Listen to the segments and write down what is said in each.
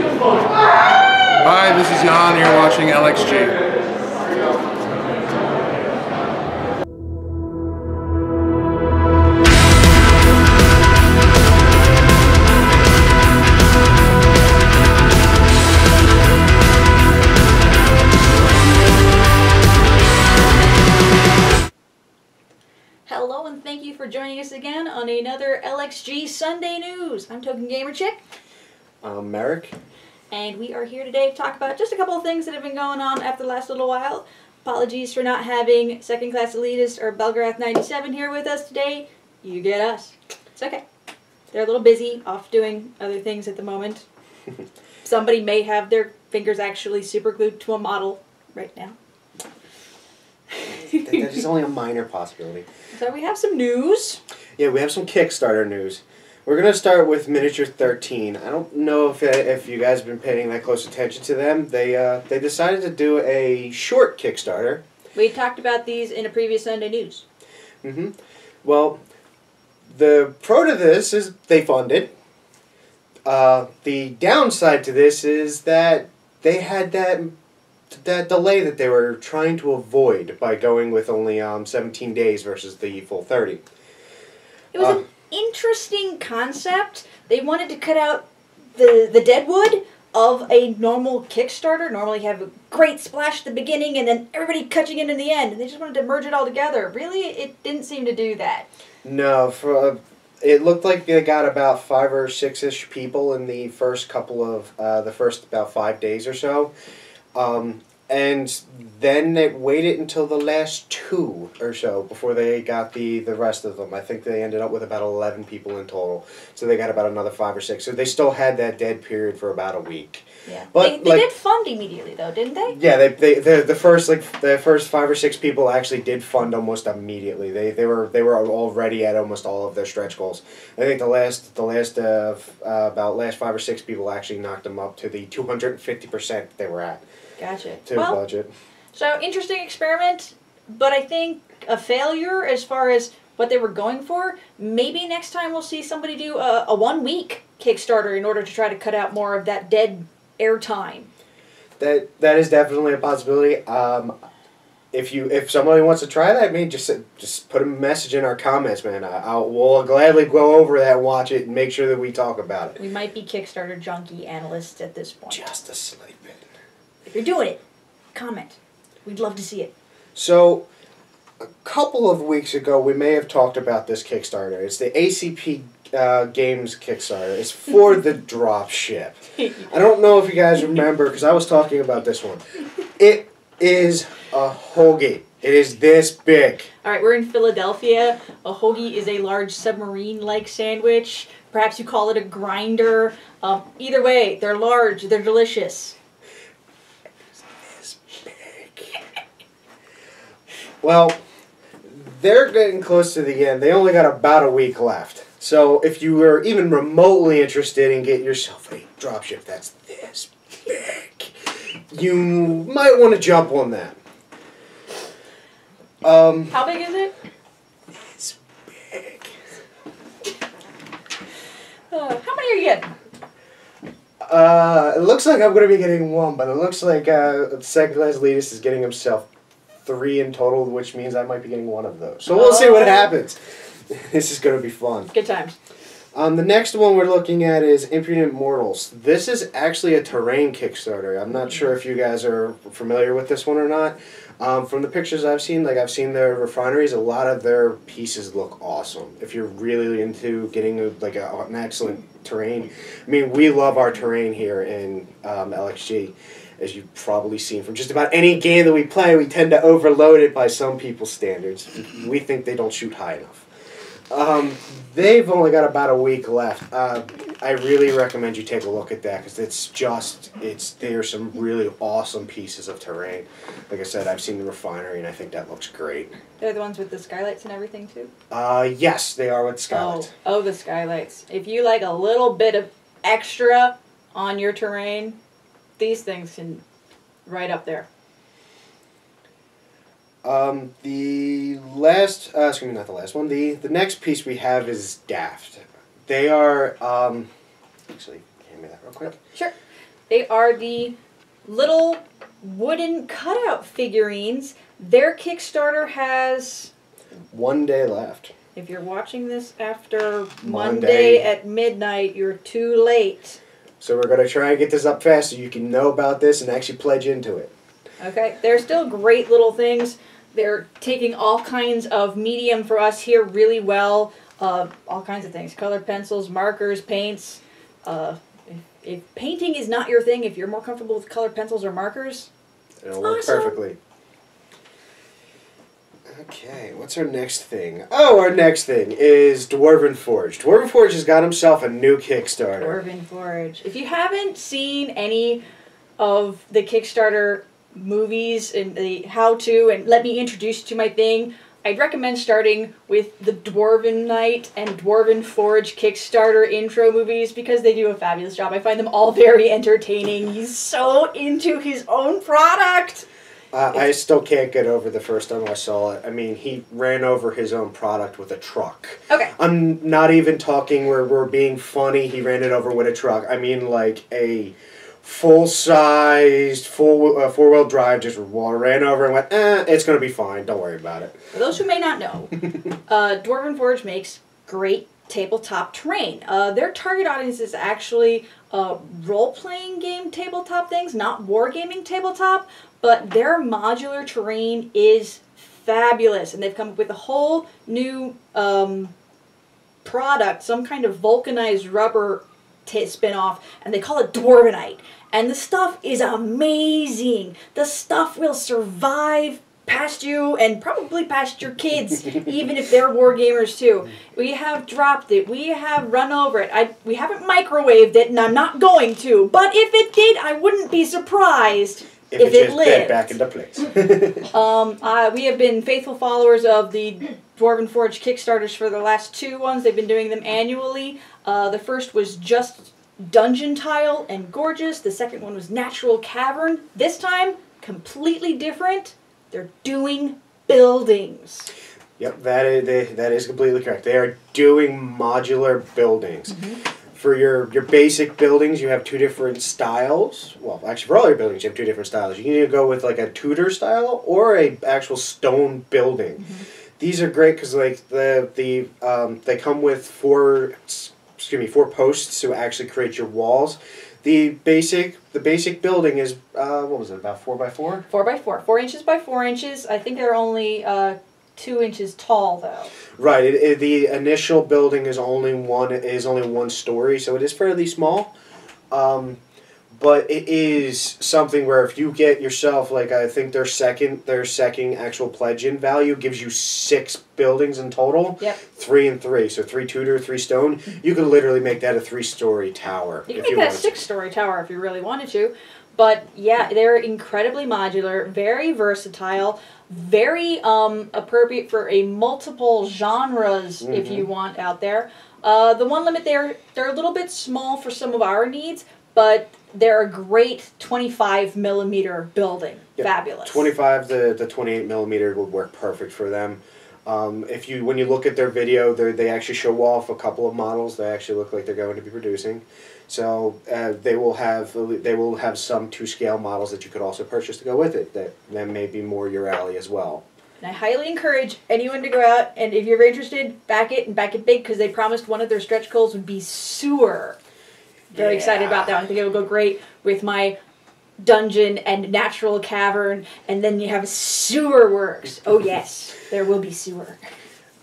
Hi, this is Jan. You're watching LXG. Hello and thank you for joining us again on another LXG Sunday News. I'm Token Gamer Chick, Um, Merrick. and we are here today to talk about just a couple of things that have been going on after the last little while. Apologies for not having Second Class Elitist or Belgarath 97 here with us today. You get us. It's okay. They're a little busy off doing other things at the moment. Somebody may have their fingers actually super glued to a model right now. that is only a minor possibility. So we have some news. Yeah, we have some Kickstarter news. We're gonna start with Miniature 13. I don't know if uh, if you guys have been paying that close attention to them. They uh, they decided to do a short Kickstarter. We talked about these in a previous Sunday News. hmm Well, the pro to this is they funded. Uh, the downside to this is that they had that that delay that they were trying to avoid by going with only um, 17 days versus the full 30. It was Uh, an interesting concept. They wanted to cut out the the deadwood of a normal Kickstarter. Normally, have a great splash at the beginning and then everybody catching in in the end. And they just wanted to merge it all together. Really, it didn't seem to do that. No, for uh, it looked like they got about five or six ish people in the first couple of uh, the first about five days or so, um, and then they waited until the last two or so before they got the the rest of them. I think they ended up with about eleven people in total, so they got about another five or six. So they still had that dead period for about a week. Yeah, But, they, they like- did fund immediately though, didn't they? Yeah, they, they the, the first like the first five or six people actually did fund almost immediately. They they were they were already at almost all of their stretch goals. I think the last the last uh, uh, about last five or six people actually knocked them up to the two hundred and fifty percent they were at Gotcha. to well, budget. So interesting experiment, but I think a failure as far as what they were going for. Maybe next time we'll see somebody do a, a one week Kickstarter in order to try to cut out more of that dead airtime. That that is definitely a possibility. Um, if you if somebody wants to try that, I mean, just just put a message in our comments, man. I, I'll we'll gladly go over that, and watch it, and make sure that we talk about it. We might be Kickstarter junkie analysts at this point. Just a slight bit. If you're doing it, comment. We'd love to see it. So, a couple of weeks ago, we may have talked about this Kickstarter. It's the ACP uh, Games Kickstarter. It's for the drop ship. I don't know if you guys remember because I was talking about this one. It is a hoagie. It is this big. All right, we're in Philadelphia. A hoagie is a large submarine-like sandwich. Perhaps you call it a grinder. Um, either way, they're large. They're delicious. This big. Well, they're getting close to the end. They only got about a week left. So if you were even remotely interested in getting yourself a dropship that's this big, you might want to jump on that. Um, How big is it? it's big. Uh, how many are you getting? Uh, it looks like I'm going to be getting one, but it looks like uh, second class elitist is getting himself three in total, which means I might be getting one of those. So we'll see what Oh. happens. This is going to be fun. Good times. Um, the next one we're looking at is Impudent Mortals. This is actually a terrain Kickstarter. I'm not sure if you guys are familiar with this one or not. Um, from the pictures I've seen, like I've seen their refineries, a lot of their pieces look awesome. If you're really into getting a, like a, an excellent terrain, I mean, we love our terrain here in um, LXG. As you've probably seen from just about any game that we play, we tend to overload it by some people's standards. We think they don't shoot high enough. Um, they've only got about a week left. Uh, I really recommend you take a look at that because it's just it's there's some really awesome pieces of terrain. Like I said, I've seen the refinery and I think that looks great. They're the ones with the skylights and everything too. Uh, yes, they are with skylights. Oh, oh, the skylights. If you like a little bit of extra on your terrain, these things can right up there. Um, the last, uh, excuse me, not the last one. The the next piece we have is Daft. They are um, actually hand me that real quick. Sure. They are the little wooden cutout figurines. Their Kickstarter has One day left. If you're watching this after Monday, Monday. at midnight, you're too late. So we're gonna try and get this up fast so you can know about this and actually pledge into it. Okay, they're still great little things. They're taking all kinds of medium for us here really well. Uh, all kinds of things: colored pencils, markers, paints. Uh, if, if painting is not your thing, if you're more comfortable with colored pencils or markers, It'll work Awesome. perfectly. Okay, what's our next thing? Oh, our next thing is Dwarven Forge. Dwarven Forge has got himself a new Kickstarter. Dwarven Forge. If you haven't seen any of the Kickstarter movies and the how to and let me introduce you to my thing, I'd recommend starting with the Dwarven Knight and Dwarven Forge Kickstarter intro movies because they do a fabulous job. I find them all very entertaining. He's so into his own product. Uh, I still can't get over the first time I saw it. I mean, he ran over his own product with a truck. Okay. I'm not even talking where we're being funny. He ran it over with a truck. I mean, like a full-sized, full uh, four-wheel drive. Just ran over and went. Eh, it's gonna be fine. Don't worry about it. For those who may not know, uh, Dwarven Forge makes great tabletop terrain. Uh, their target audience is actually uh, role playing game tabletop things, not wargaming tabletop, but their modular terrain is fabulous. And they've come up with a whole new um, product, some kind of vulcanized rubber t- spin off, and they call it Dwarvenite. And the stuff is amazing. The stuff will survive past you and probably past your kids, even if they're war gamers too. We have dropped it. We have run over it. I we haven't microwaved it, and I'm not going to. But if it did, I wouldn't be surprised If, if, it it lived. back into place. Um, uh, we have been faithful followers of the Dwarven Forge Kickstarters for the last two ones. They've been doing them annually. Uh, the first was just Dungeon Tile and Gorgeous. The second one was Natural Cavern. This time, completely different. They're doing buildings. Yep, that is they, that is completely correct. They are doing modular buildings. For your your basic buildings, you have two different styles. Well, actually, for all your buildings, you have two different styles. You can either go with like a Tudor style or a actual stone building. These are great because like the the um, they come with four excuse me four posts to actually create your walls. The basic the basic building is uh, what was it about four by four? Four by four. Four inches by four inches. I think they're only uh, two inches tall, though. Right. It, it, the initial building is only one is only one story, so it is fairly small. Um, but it is something where if you get yourself like I think their second their second actual pledge in value gives you six buildings in total. Yep. Three and three, so three Tudor, three stone. You could literally make that a three story tower You can if make you that a six story tower if you really wanted to. But yeah, they're incredibly modular, very versatile, very um, appropriate for a multiple genres if Mm-hmm. you want out there. Uh, the one limit they're they're a little bit small for some of our needs, but they're a great 25 millimeter building. Yep. Fabulous. 25 the the 28 millimeter would work perfect for them um, if you when you look at their video they they actually show off a couple of models they actually look like they're going to be producing so uh, they will have they will have some two scale models that you could also purchase to go with it that that may be more your alley as well And I highly encourage anyone to go out and if you're interested, back it and back it big because they promised one of their stretch goals would be sewer. Very excited about that. I think it will go great with my dungeon and natural cavern, and then you have sewer works. Oh yes, there will be sewer.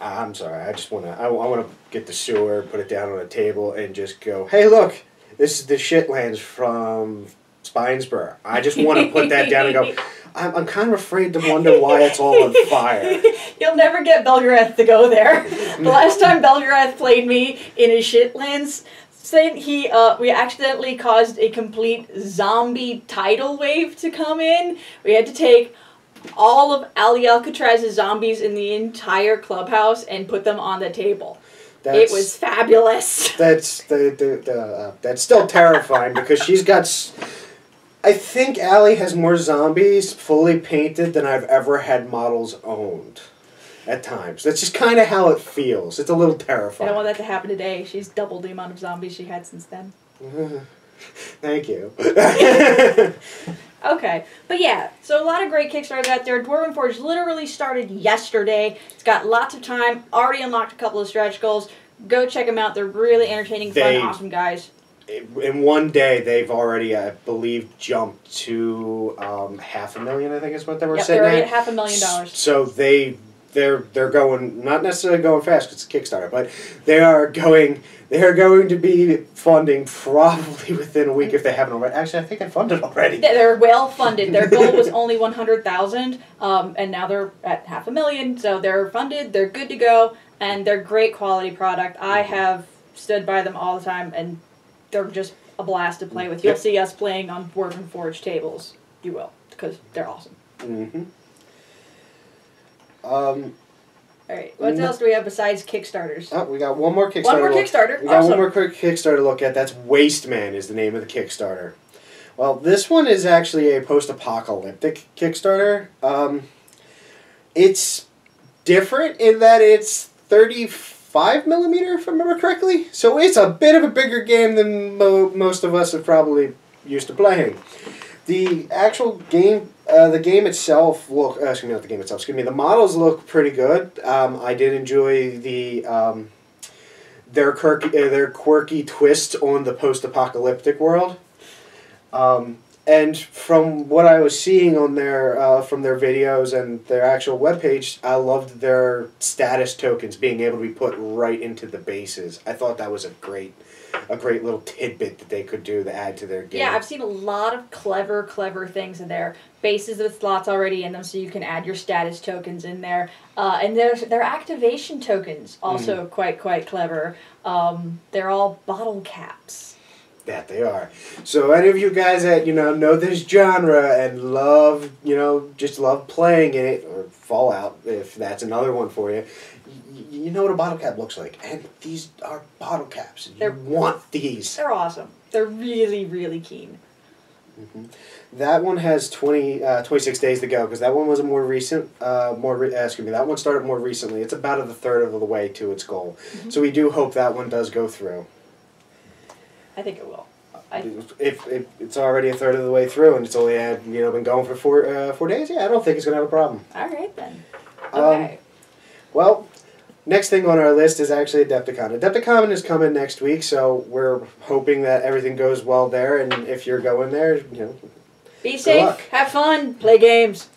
Uh, I'm sorry I just want to I, I want to get the sewer put it down on a table and just go hey look this is the shitlands from Spinesborough I just want to put that down and go I'm, I'm kind of afraid to wonder why it's all on fire You'll never get Belgarath to go there. the last time Belgarath played me in his shitlands, saying he uh, we accidentally caused a complete zombie tidal wave to come in. We had to take all of Ali Alcatraz's zombies in the entire clubhouse and put them on the table. That's, it was fabulous. That's the, the, the uh, that's still terrifying because she's got. s- I think Allie has more zombies fully painted than I've ever had models owned. At times, that's just kind of how it feels. It's a little terrifying. I don't want that to happen today. She's doubled the amount of zombies she had since then. Thank you. Okay, but yeah, so a lot of great Kickstarters out there. Dwarven Forge literally started yesterday. It's got lots of time. Already unlocked a couple of stretch goals. Go check them out. They're really entertaining, They- fun, awesome guys. In one day, they've already, I believe, jumped to um, half a million. I think is what they were Yep, sitting they're at. at half a million dollars. So they they're they're going not necessarily going fast because it's Kickstarter, but they are going they are going to be funding probably within a week if they haven't already. Actually, I think they funded already. They- They're well funded. Their goal was only one hundred thousand, um, and now they're at half a million. So they're funded. They're good to go, and they're great quality product. I have stood by them all the time, and they're just a blast to play with. You'll Yep. see us playing on Dwarven Forge tables. You will, because they're awesome. hmm Um, All right. What else do we have besides Kickstarters? oh, we got one more Kickstarter. One more look. Kickstarter. We got Awesome. one more quick Kickstarter look at. That's Wasteman is the name of the Kickstarter. Well, this one is actually a post-apocalyptic Kickstarter. Um, it's different in that it's 35 millimeter, if I remember correctly. So it's a bit of a bigger game than mo- most of us have probably used to playing. The actual game, uh, the game itself look. Uh, excuse me, not the game itself. Excuse me. The models look pretty good. Um, I did enjoy the. Um, their quirky, uh, their quirky twist on the post-apocalyptic world. Um, and from what I was seeing on their uh, from their videos and their actual webpage, I loved their status tokens being able to be put right into the bases. I thought that was a great, a great little tidbit that they could do to add to their game. Yeah, I've seen a lot of clever, clever things in there. Bases with slots already in them, so you can add your status tokens in there. Uh, and there's their activation tokens also quite quite clever. Um, they're all bottle caps. That they are. So any of you guys that you know know this genre and love you know just love playing it or Fallout if that's another one for you, y- you know what a bottle cap looks like, and these are bottle caps. You They're- want these. They're awesome. They're really really keen. That one has 20, uh, 26 days to go because that one was a more recent. Uh, more re- uh, excuse me. That one started more recently. It's about a third of the way to its goal. So we do hope that one does go through. I think it will. I, if, if it's already a third of the way through and it's only had you know been going for four uh, four days, yeah, I don't think it's gonna have a problem. all right then. Um, Okay. Well, next thing on our list is actually Adepticon. Adepticon is coming next week, so we're hoping that everything goes well there. And if you're going there, you know, Be safe. luck. Have fun. Play games.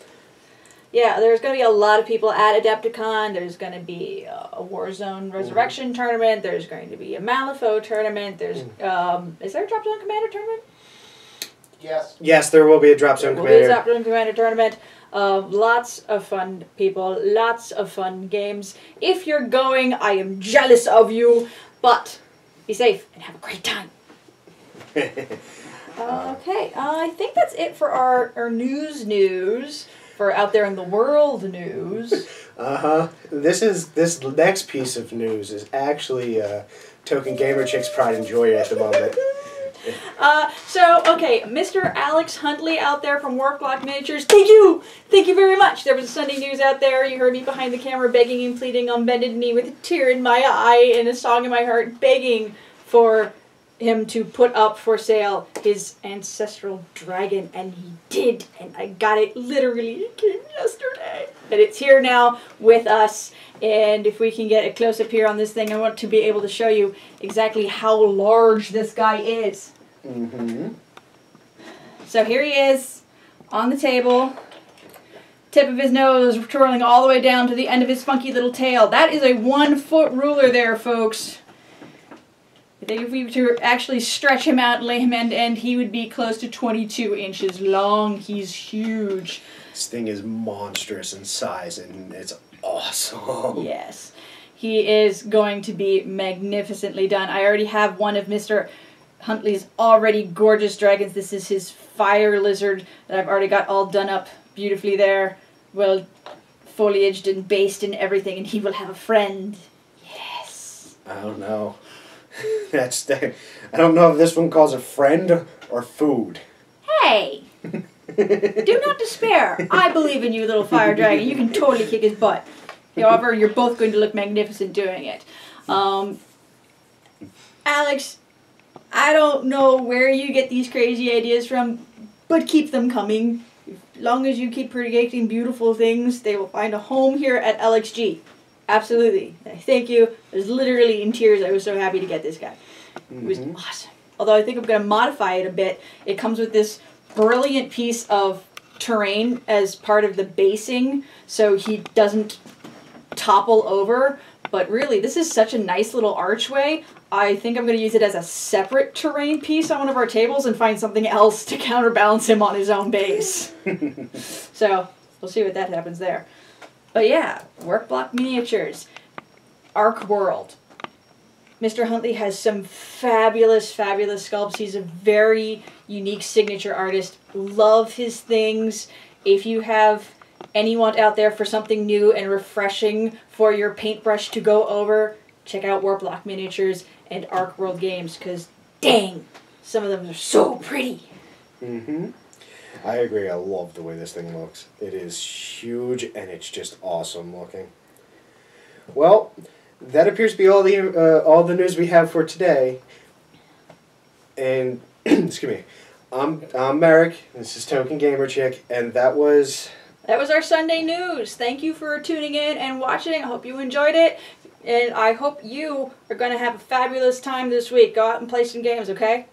Yeah, there's going to be a lot of people at Adepticon. There's going to be a a Warzone Resurrection tournament. There's going to be a Malifaux tournament. There's um, is there a Drop Zone Commander tournament? Yes. yes, there will be a drop zone There will be a commander. Drop Zone Commander tournament. Um, lots of fun people. Lots of fun games. If you're going, I am jealous of you. But be safe and have a great time. Okay, uh, I think that's it for our, our news news for out there in the world news. Uh huh. This is this next piece of news is actually uh, Token Gamer Chick's pride and joy at the moment. Uh, so okay, Mr. Alex Huntley out there from Warploque Miniatures, thank you, thank you very much. There was a Sunday news out there. You heard me behind the camera begging and pleading on bended knee with a tear in my eye and a song in my heart, begging for him to put up for sale his ancestral dragon, and he did, and I got it literally. It came yesterday, and it's here now with us. And if we can get a close up here on this thing, I want to be able to show you exactly how large this guy is. Mm-hmm. So here he is on the table. Tip of his nose twirling all the way down to the end of his funky little tail. That is a one foot ruler there, folks. If we were to actually stretch him out and lay him end to end, he would be close to 22 inches long. He's huge. This thing is monstrous in size and it's awesome. Yes. He is going to be magnificently done. I already have one of Mr. Huntley's already gorgeous dragons. This is his fire lizard that I've already got all done up beautifully there. Well foliaged and based and everything, and he will have a friend. Yes. I don't know. That's the, I don't know if this one calls it friend or food. Hey! Do not despair. I believe in you, little fire dragon. You can totally kick his butt. However, you're both going to look magnificent doing it. Um, Alex, I don't know where you get these crazy ideas from, but keep them coming. As long as you keep predicting beautiful things, they will find a home here at LXG. Absolutely. Thank you. I was literally in tears. I was so happy to get this guy. It was Mhm. awesome. Although I think I'm going to modify it a bit. It comes with this brilliant piece of terrain as part of the basing, so he doesn't topple over. But really, this is such a nice little archway. I think I'm going to use it as a separate terrain piece on one of our tables and find something else to counterbalance him on his own base. so we'll see what that happens there. But yeah, Warploque miniatures, Arcworlde. Mr. Huntley has some fabulous, fabulous sculpts. He's a very unique signature artist. Love his things. If you have anyone out there for something new and refreshing for your paintbrush to go over, check out Warploque Miniatures and Arcworlde Games because dang, some of them are so pretty. Mm-hmm. I agree. I love the way this thing looks. It is huge and it's just awesome looking. Well, that appears to be all the uh, all the news we have for today. And excuse me, I'm I'm Merrick. This is Token Gamer Chick, and that was That was our Sunday news. Thank you for tuning in and watching. I hope you enjoyed it. And I hope you are going to have a fabulous time this week. Go out and play some games, okay?